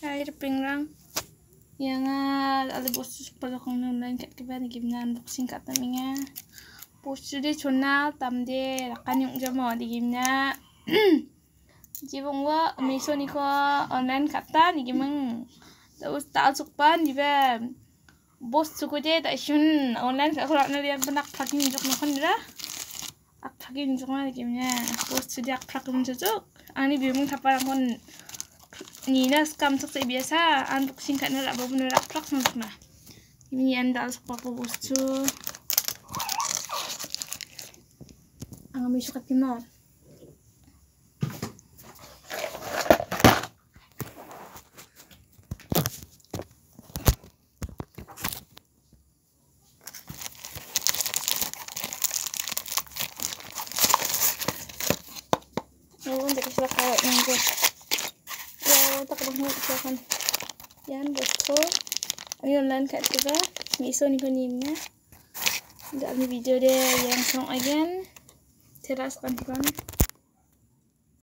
Air pingrang. Yang ada bos pada kong online kat kita ni gimana unboxing kat tamingnya. Bos dia chona tamde rakan yung jamo di gimana. Jibong wa meso ni ko online kata ni gimang. Terus tak sukpan jiba. Bos suku je tak shun online kat kurang nanti yang benak pakai juk makan dia. Ak pakai juk mana gimana. Bos sudah ak pakai juk. Ani bimbing tapar kon Nina skam sak sa biasa unboxing ka na labo na rak sa na. Ini anda sa papa gusto. Ang may sukat mo. Oh, hindi ko sila kaya ng takbo mo sa kan. Yan bosku. Ayun lan kat juga. Miso ni kunimnya. Tidak ada video dia yang song again. Teras kan kan.